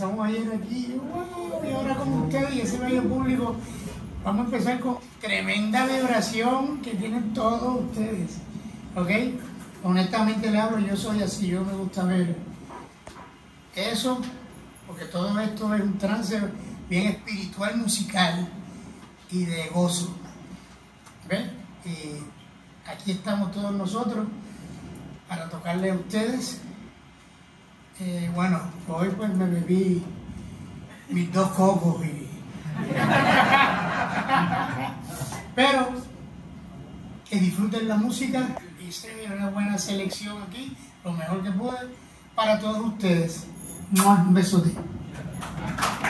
Empezamos ayer aquí, wow, y ahora con ustedes y ese bello público. Vamos a empezar con tremenda vibración que tienen todos ustedes. ¿Ok? Honestamente le hablo, yo soy así, yo me gusta ver eso, porque todo esto es un trance bien espiritual, musical y de gozo. ¿Ven? Y aquí estamos todos nosotros para tocarle a ustedes. Eh, bueno, hoy pues me bebí mis dos cocos y... Pero que disfruten la música. Hice una buena selección aquí, lo mejor que pude, para todos ustedes. Un besote. Dale,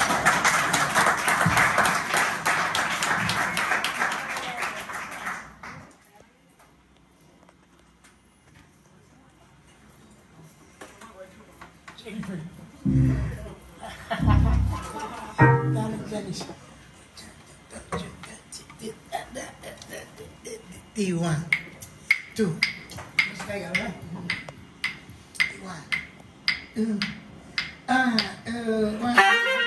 D one, two. Let's right. One, uh, uh, one.